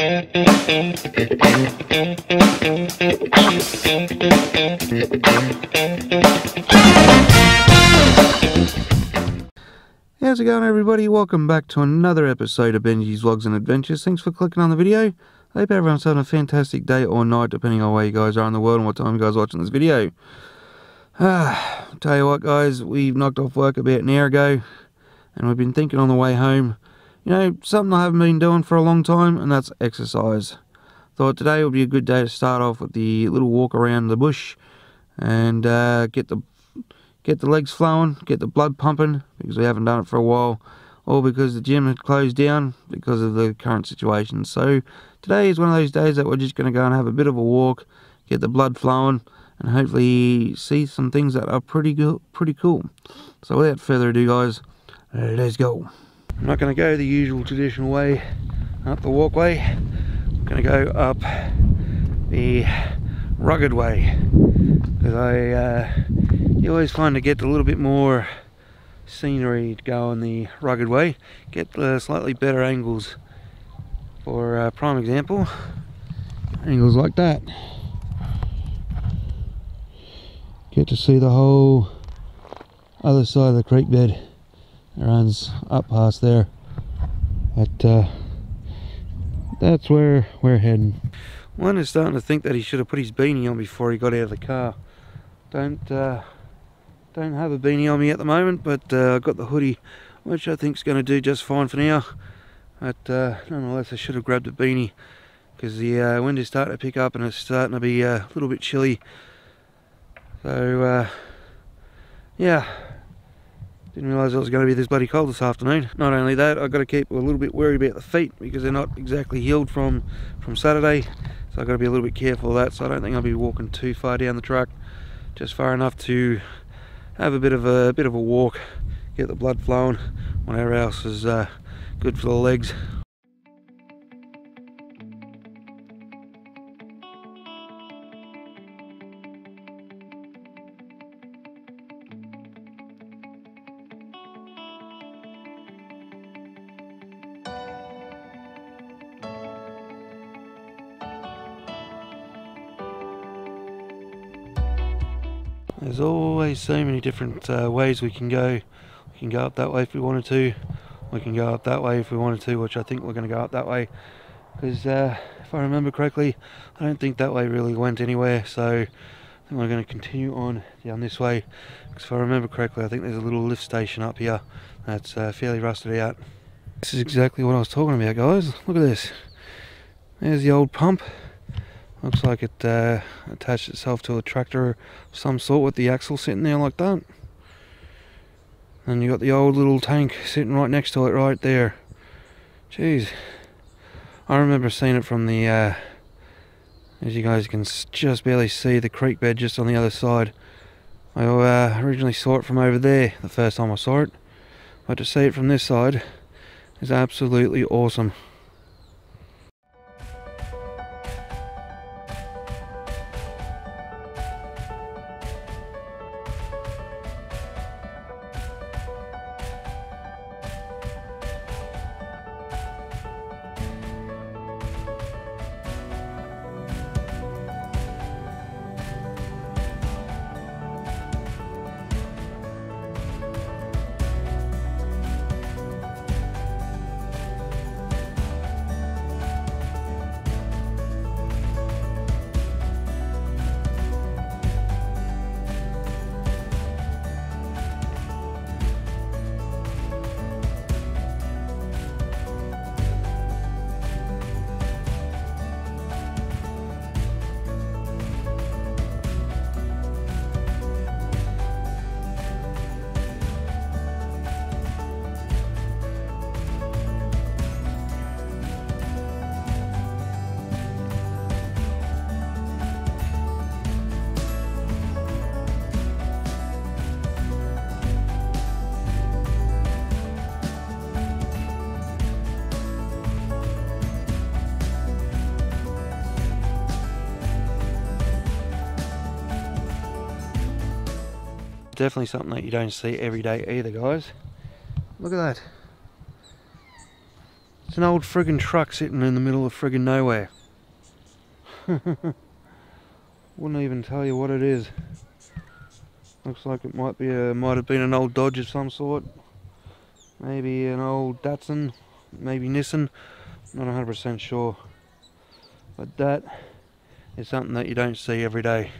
How's it going everybody? Welcome back to another episode of Benji's Vlogs and Adventures. Thanks for clicking on the video. I hope everyone's having a fantastic day or night depending on where you guys are in the world and what time you guys are watching this video. Ah, tell you what guys, we've knocked off work about an hour ago and we've been thinking on the way home, you know, something I haven't been doing for a long time and that's exercise. Thought today would be a good day to start off with the little walk around the bush and uh, get the get the legs flowing, get the blood pumping because we haven't done it for a while, or because the gym had closed down because of the current situation. So today is one of those days that we're just going to go and have a bit of a walk, get the blood flowing, and hopefully see some things that are pretty good, pretty cool. So without further ado, guys, let's go. I'm not going to go the usual traditional way up the walkway. I'm going to go up the rugged way because I uh, you always find to get a little bit more scenery to go on the rugged way. Get the slightly better angles for uh, prime example. Angles like that. Get to see the whole other side of the creek bed it runs up past there but uh, that's where we're heading one is starting to think that he should have put his beanie on before he got out of the car don't uh, don't have a beanie on me at the moment, but uh, I've got the hoodie, which I think is going to do just fine for now. But uh, nonetheless, I should have grabbed a beanie because the uh, wind is starting to pick up and it's starting to be uh, a little bit chilly. So, yeah, didn't realise it was going to be this bloody cold this afternoon. Not only that, I've got to keep a little bit worried about the feet because they're not exactly healed from, from Saturday. So I've got to be a little bit careful of that. So I don't think I'll be walking too far down the track. Just far enough to have a bit of a, a bit of a walk, get the blood flowing, whatever else is uh, good for the legs. There's always so many different uh, ways we can go. We can go up that way if we wanted to. We can go up that way if we wanted to, which I think we're going to go up that way. Because uh, if I remember correctly, I don't think that way really went anywhere. So I think we're going to continue on down this way. Because if I remember correctly, I think there's a little lift station up here that's uh, fairly rusted out. This is exactly what I was talking about, guys. Look at this. There's the old pump. Looks like it uh, attached itself to a tractor of some sort with the axle sitting there like that. And you got the old little tank sitting right next to it right there. Jeez. I remember seeing it from the, uh, as you guys can just barely see, the creek bed just on the other side. I uh, originally saw it from over there the first time I saw it. But to see it from this side is absolutely awesome. Definitely something that you don't see every day either, guys. Look at that. It's an old friggin' truck sitting in the middle of friggin' nowhere. Wouldn't even tell you what it is. Looks like it might be a might have been an old Dodge of some sort. Maybe an old Datsun, maybe Nissan. Not 100% sure. But that is something that you don't see every day.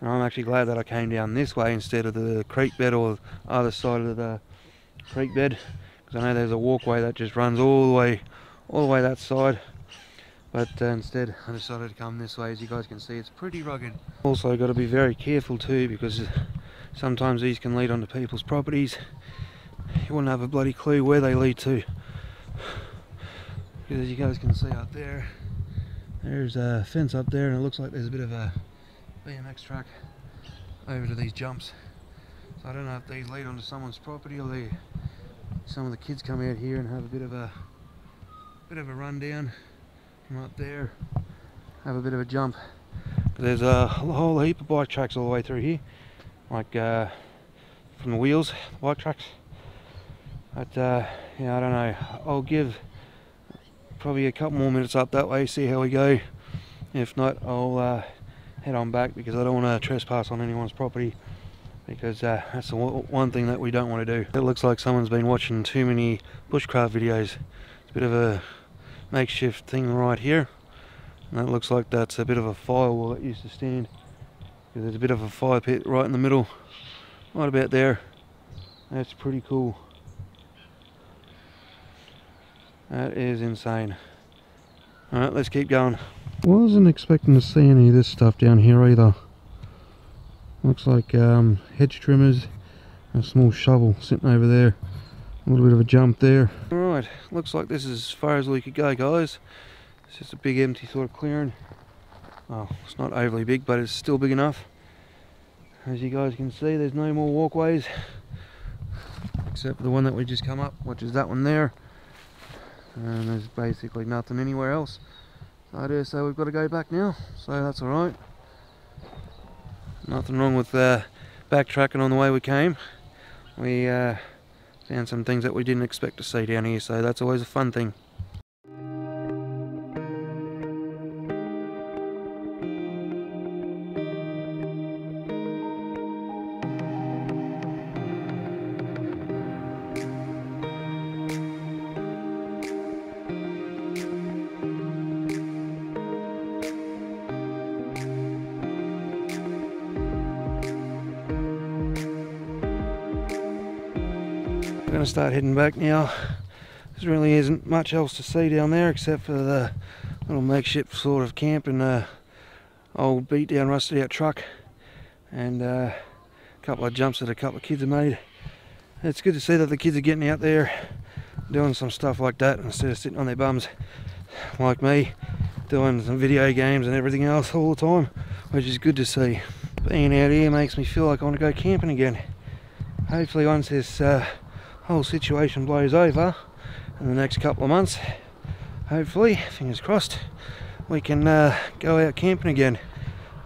And I'm actually glad that I came down this way instead of the creek bed or other side of the creek bed. Because I know there's a walkway that just runs all the way, all the way that side. But uh, instead I decided to come this way as you guys can see it's pretty rugged. Also got to be very careful too because sometimes these can lead onto people's properties. You wouldn't have a bloody clue where they lead to. Because as you guys can see up there, there's a fence up there and it looks like there's a bit of a BMX track over to these jumps. So I don't know if these lead onto someone's property or they, some of the kids come out here and have a bit of a bit of a rundown from up there have a bit of a jump. There's a whole heap of bike tracks all the way through here like uh, from the wheels bike tracks. But uh, yeah I don't know. I'll give probably a couple more minutes up that way see how we go. If not I'll uh, head on back because I don't want to trespass on anyone's property because uh, that's the one thing that we don't want to do. It looks like someone's been watching too many bushcraft videos. It's a bit of a makeshift thing right here. And that looks like that's a bit of a firewall that used to stand. There's a bit of a fire pit right in the middle, right about there. That's pretty cool. That is insane. Alright, let's keep going. Wasn't expecting to see any of this stuff down here either. Looks like um, hedge trimmers, a small shovel sitting over there. A little bit of a jump there. Alright, looks like this is as far as we could go guys. It's just a big empty sort of clearing. Oh, it's not overly big but it's still big enough. As you guys can see there's no more walkways. Except for the one that we just come up, which is that one there. And there's basically nothing anywhere else. I dare say we've got to go back now, so that's alright. Nothing wrong with uh, backtracking on the way we came. We uh, Found some things that we didn't expect to see down here, so that's always a fun thing. We're going to start heading back now. There really isn't much else to see down there except for the little makeshift sort of camp and a old beat down rusted out truck and uh, a couple of jumps that a couple of kids have made. It's good to see that the kids are getting out there doing some stuff like that instead of sitting on their bums like me doing some video games and everything else all the time which is good to see. Being out here makes me feel like I want to go camping again. Hopefully once this uh, whole situation blows over in the next couple of months. Hopefully fingers crossed we can uh, go out camping again.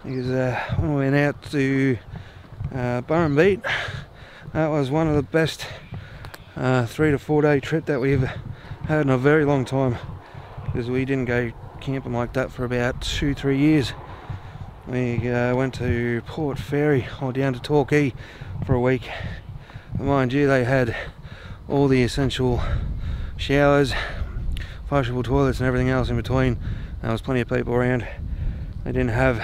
Because uh, when we went out to uh, Burrumbeet that was one of the best uh, three to four day trip that we've had in a very long time. Because we didn't go camping like that for about two three years. We uh, went to Port Fairy or down to Torquay for a week. Mind you they had all the essential showers, flushable toilets and everything else in between. There was plenty of people around. They didn't have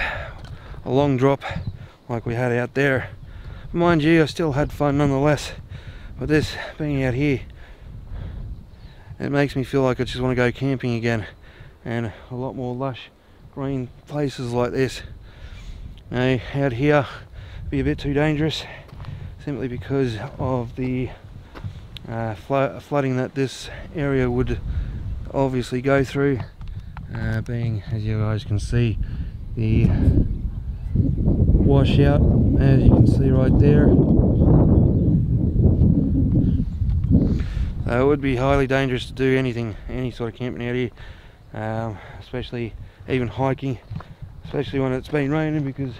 a long drop like we had out there. Mind you, I still had fun nonetheless. But this, being out here, it makes me feel like I just want to go camping again. And a lot more lush green places like this. Now, out here, be a bit too dangerous simply because of the uh, flooding that this area would obviously go through uh, being as you guys can see the washout as you can see right there. Uh, it would be highly dangerous to do anything any sort of camping out here um, especially even hiking especially when it's been raining because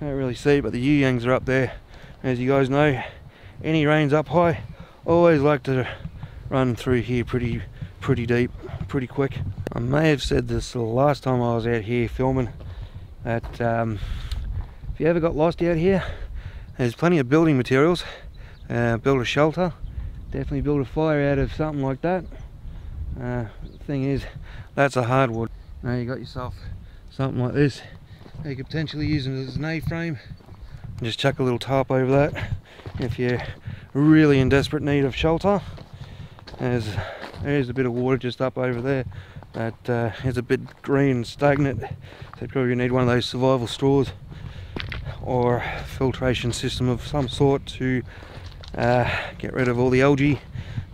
can't really see but the You Yangs are up there. As you guys know any rains up high always like to run through here pretty pretty deep, pretty quick. I may have said this the last time I was out here filming that um, if you ever got lost out here, there's plenty of building materials. Uh, build a shelter, definitely build a fire out of something like that. Uh, thing is, that's a hardwood. Now you got yourself something like this. You could potentially use it as an A-frame. Just chuck a little tarp over that if you're really in desperate need of shelter. There's, there's a bit of water just up over there that uh, is a bit green and stagnant. So probably need one of those survival straws or filtration system of some sort to uh, get rid of all the algae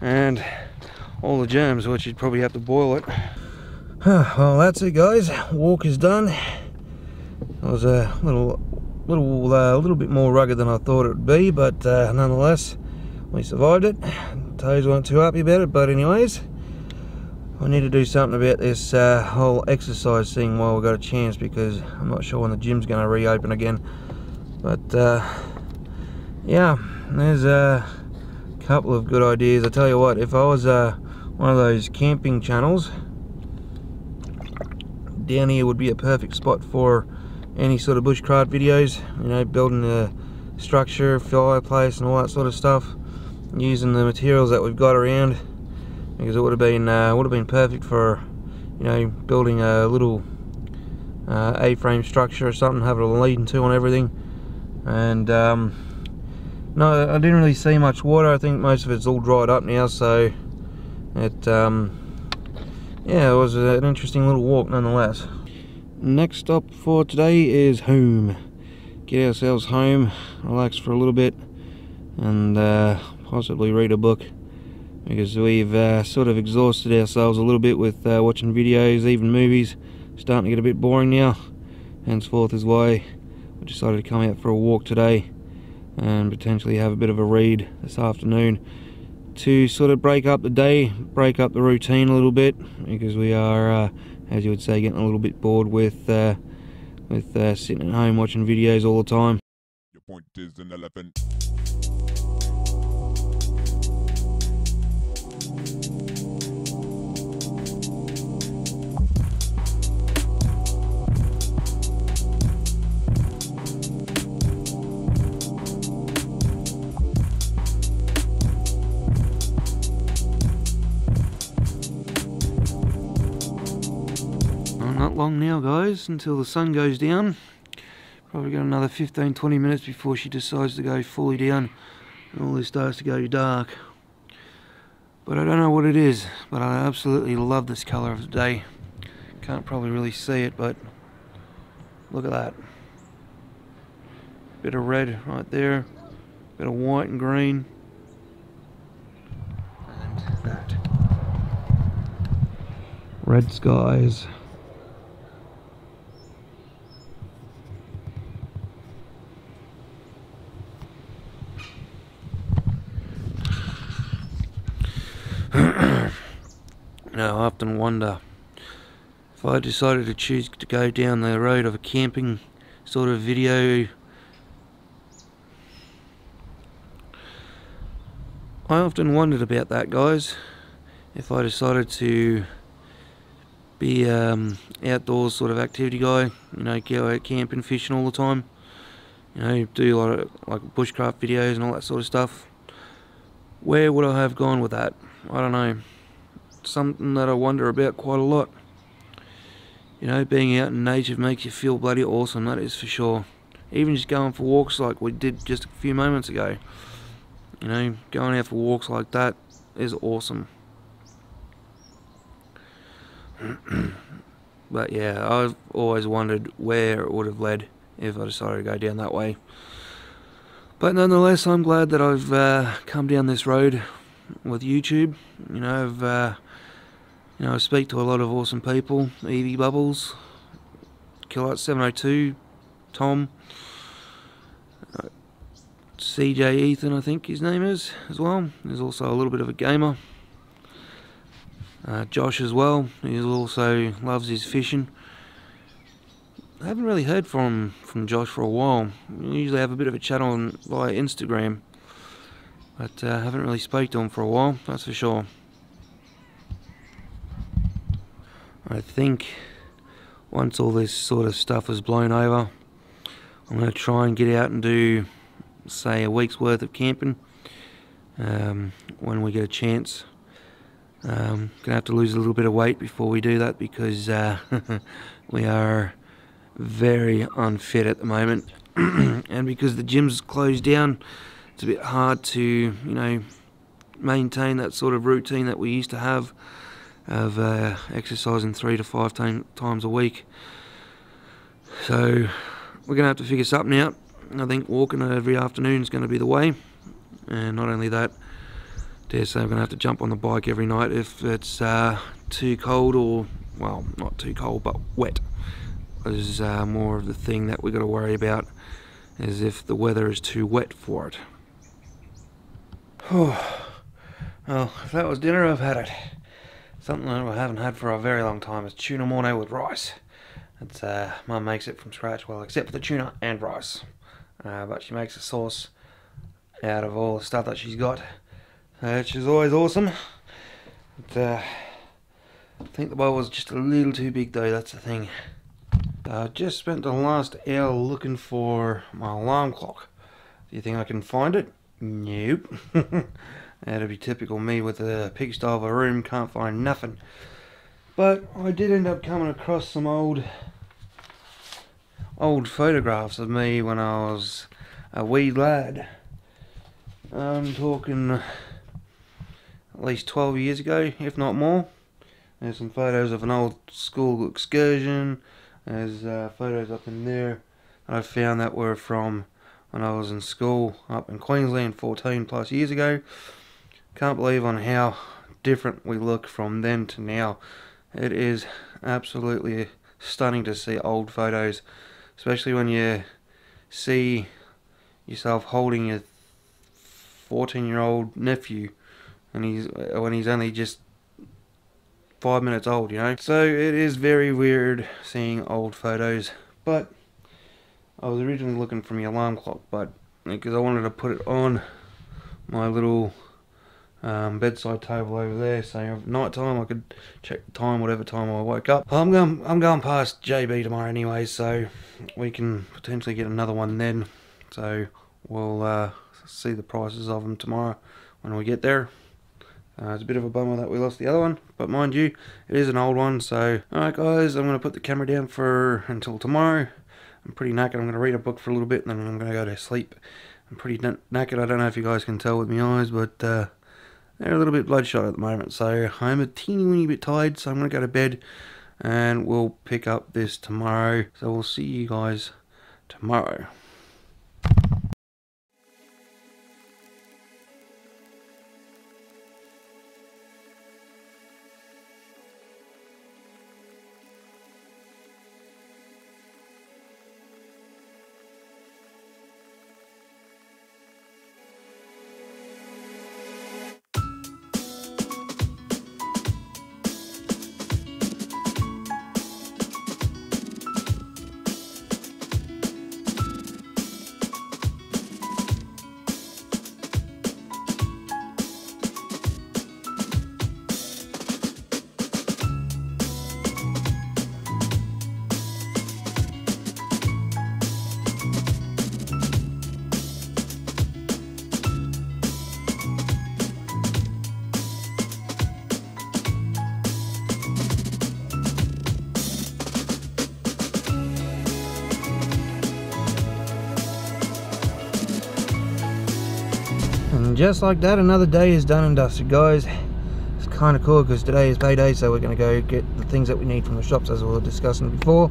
and all the germs, which you'd probably have to boil it. well, that's it, guys. Walk is done. It was a little, little, uh, little bit more rugged than I thought it would be, but uh, nonetheless, we survived it. Toes weren't too happy about it, but anyways, I need to do something about this uh, whole exercise thing while we've got a chance because I'm not sure when the gym's going to reopen again. But uh, yeah, there's a couple of good ideas. I tell you what, if I was uh, one of those camping channels, down here would be a perfect spot for any sort of bushcraft videos. You know, building a structure, fireplace, and all that sort of stuff, using the materials that we've got around because it would have been uh, would have been perfect for you know building a little uh, A-frame structure or something, have a lean to on everything. And um, no, I didn't really see much water. I think most of it's all dried up now, so it um, yeah, it was an interesting little walk nonetheless. Next stop for today is home. Get ourselves home, relax for a little bit, and uh, possibly read a book because we've uh, sort of exhausted ourselves a little bit with uh, watching videos, even movies. Starting to get a bit boring now. Henceforth is why we decided to come out for a walk today and potentially have a bit of a read this afternoon to sort of break up the day, break up the routine a little bit because we are, uh, as you would say, getting a little bit bored with uh, with uh, sitting at home watching videos all the time. Your point is an elephant. Long now guys until the sun goes down. Probably got another 15-20 minutes before she decides to go fully down and all this starts to go dark. But I don't know what it is but I absolutely love this color of the day. Can't probably really see it but look at that. Bit of red right there bit of white and green. And that. Red skies I often wonder. If I decided to choose to go down the road of a camping sort of video I often wondered about that guys. If I decided to be um, outdoors sort of activity guy you know go out camping fishing all the time you know do a lot of like bushcraft videos and all that sort of stuff where would I have gone with that? I don't know something that I wonder about quite a lot. You know, being out in nature makes you feel bloody awesome, that is for sure. Even just going for walks like we did just a few moments ago. You know, going out for walks like that is awesome. but yeah, I've always wondered where it would have led if I decided to go down that way. But nonetheless, I'm glad that I've uh, come down this road with YouTube. You know, I've uh, you know, I speak to a lot of awesome people. Evie Bubbles, Killite 702, Tom, uh, CJ Ethan, I think his name is, as well. He's also a little bit of a gamer. Uh, Josh as well, he also loves his fishing. I haven't really heard from from Josh for a while. We usually have a bit of a chat on via Instagram, but uh, haven't really spoke to him for a while, that's for sure. I think once all this sort of stuff is blown over, I'm going to try and get out and do, say, a week's worth of camping. Um, when we get a chance. Um, gonna have to lose a little bit of weight before we do that because uh, we are very unfit at the moment, and because the gym's closed down, it's a bit hard to you know maintain that sort of routine that we used to have of uh, exercising three to five times a week. So we're gonna have to figure something out. I think walking every afternoon is going to be the way, and not only that dare say I'm going to have to jump on the bike every night if it's uh, too cold or, well, not too cold, but wet. Is uh, more of the thing that we've got to worry about, is if the weather is too wet for it. well, if that was dinner, I've had it. Something that I haven't had for a very long time is tuna mornay with rice. It's, uh, Mum makes it from scratch, well, except for the tuna and rice. Uh, but she makes a sauce out of all the stuff that she's got which is always awesome. But, uh, I think the bowl was just a little too big though, that's the thing. I just spent the last hour looking for my alarm clock. Do you think I can find it? Nope. That'd be typical me with a pigsty of a room, can't find nothing. But I did end up coming across some old old photographs of me when I was a wee lad. I'm talking at least 12 years ago, if not more. There's some photos of an old school excursion. There's uh, photos up in there I found that were from when I was in school up in Queensland 14 plus years ago. Can't believe on how different we look from then to now. It is absolutely stunning to see old photos, especially when you see yourself holding your 14 year old nephew and he's when he's only just five minutes old, you know. So it is very weird seeing old photos, but I was originally looking for my alarm clock, but because I wanted to put it on my little um, bedside table over there, so at night time I could check the time whatever time I woke up. I'm going I'm going past JB tomorrow anyway, so we can potentially get another one then. So we'll uh, see the prices of them tomorrow when we get there. Uh, it's a bit of a bummer that we lost the other one, but mind you, it is an old one, so... Alright guys, I'm going to put the camera down for until tomorrow. I'm pretty knackered, I'm going to read a book for a little bit, and then I'm going to go to sleep. I'm pretty knackered, I don't know if you guys can tell with my eyes, but uh, they're a little bit bloodshot at the moment, so I'm a teeny weeny bit tired, so I'm going to go to bed, and we'll pick up this tomorrow. So we'll see you guys tomorrow. Just like that, another day is done and dusted, guys. It's kind of cool because today is payday, so we're going to go get the things that we need from the shops, as we were discussing before.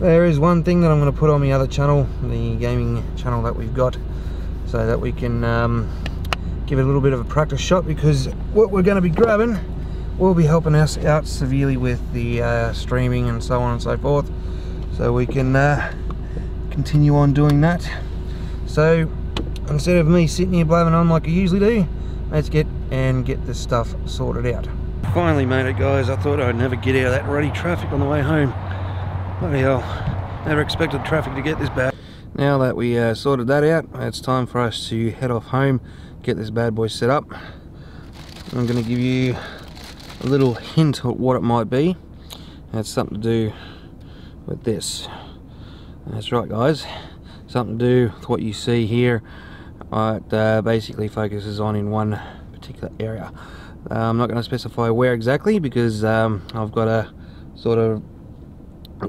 There is one thing that I'm going to put on the other channel, the gaming channel that we've got, so that we can um, give it a little bit of a practice shot because what we're going to be grabbing will be helping us out severely with the uh, streaming and so on and so forth. So we can uh, continue on doing that. So instead of me sitting here blabbing on like I usually do, let's get and get this stuff sorted out. Finally made it guys, I thought I'd never get out of that ruddy traffic on the way home. Bloody hell, never expected traffic to get this bad. Now that we uh, sorted that out, it's time for us to head off home, get this bad boy set up. I'm going to give you a little hint of what it might be. That's something to do with this. That's right guys, something to do with what you see here. It uh, basically focuses on in one particular area. Uh, I'm not going to specify where exactly because um, I've got to sort of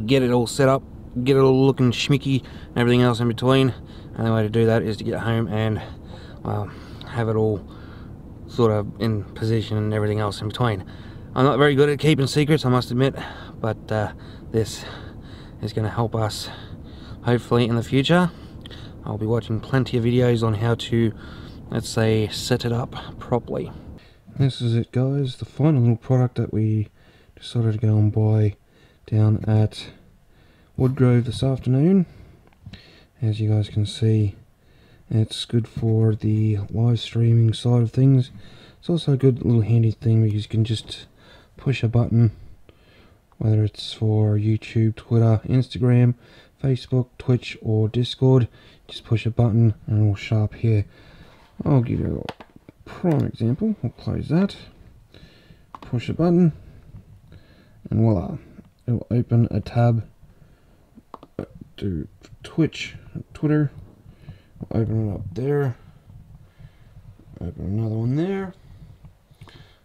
get it all set up, get it all looking schmicky and everything else in between. And the way to do that is to get home and have it all sort of in position and everything else in between. I'm not very good at keeping secrets, I must admit, but uh, this is going to help us hopefully in the future. I'll be watching plenty of videos on how to, let's say, set it up properly. This is it guys, the final little product that we decided to go and buy down at Woodgrove this afternoon. As you guys can see, it's good for the live streaming side of things. It's also a good little handy thing because you can just push a button, whether it's for YouTube, Twitter, Instagram, Facebook, Twitch, or Discord. Just push a button and it will show up here. I'll give you a prime example, we'll close that, push a button, and voila, it will open a tab. Uh, to Twitch, Twitter, we'll open it up there, open another one there,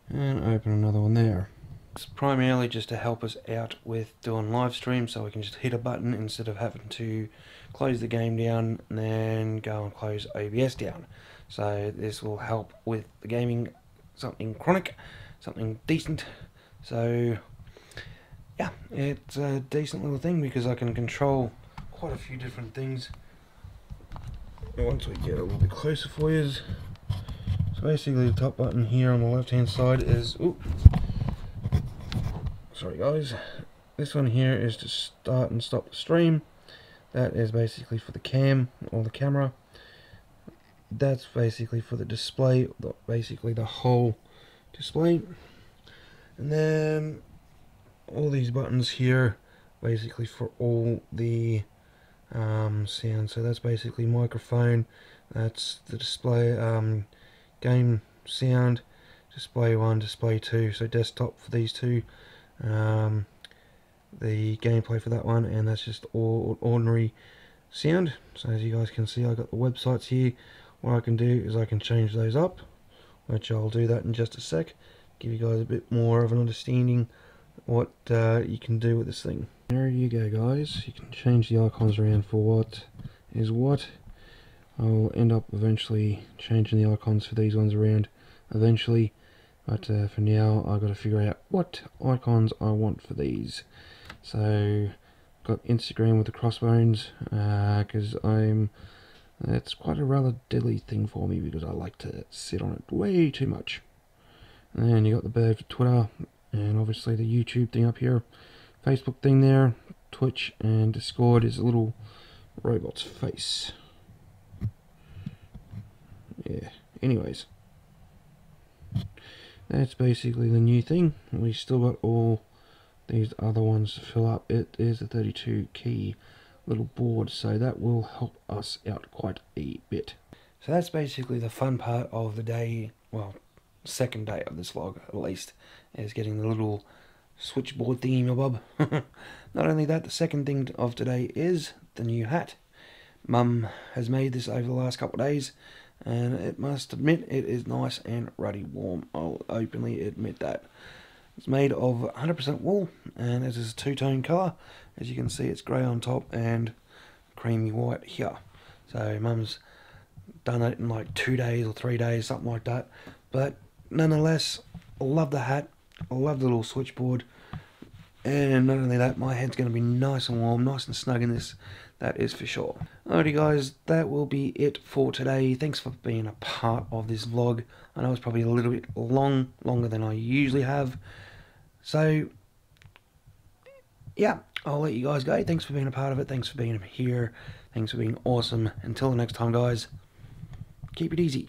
and open another one there. It's primarily just to help us out with doing live streams so we can just hit a button instead of having to close the game down and then go and close OBS down. So this will help with the gaming something chronic, something decent. So yeah, it's a decent little thing because I can control quite a few different things. Once we get a little bit closer for you, so basically the top button here on the left hand side is, ooh, sorry guys, this one here is to start and stop the stream. That is basically for the cam or the camera. That's basically for the display basically the whole display. And then all these buttons here basically for all the um, sound. So that's basically microphone. That's the display um, game sound. Display 1 display 2 so desktop for these two um, the gameplay for that one and that's just all ordinary sound. So as you guys can see I got the websites here. What I can do is I can change those up which I'll do that in just a sec. Give you guys a bit more of an understanding what uh, you can do with this thing. There you go guys. You can change the icons around for what is what. I'll end up eventually changing the icons for these ones around eventually but uh, for now I've got to figure out what icons I want for these so got Instagram with the crossbones because uh, I'm it's quite a rather deadly thing for me because I like to sit on it way too much. And you got the bird for Twitter, and obviously the YouTube thing up here, Facebook thing there, Twitch and Discord is a little robot's face. Yeah, anyways. That's basically the new thing. We still got all these other ones to fill up. It is a 32 key little board so that will help us out quite a bit. So that's basically the fun part of the day, well, second day of this vlog at least, is getting the little switchboard thingy bob. Not only that, the second thing of today is the new hat. Mum has made this over the last couple of days, and it must admit it is nice and ruddy warm. I'll openly admit that. It's made of 100% wool, and it is a two-tone colour. As you can see, it's grey on top and creamy white here. So mum's done it in like two days or three days, something like that. But nonetheless, I love the hat. I love the little switchboard. And not only that, my head's going to be nice and warm, nice and snug in this. That is for sure. Alrighty guys, that will be it for today. Thanks for being a part of this vlog. I know it's probably a little bit long, longer than I usually have. So, yeah, I'll let you guys go. Thanks for being a part of it. Thanks for being here. Thanks for being awesome. Until the next time, guys, keep it easy.